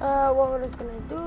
uh, what we're just gonna do?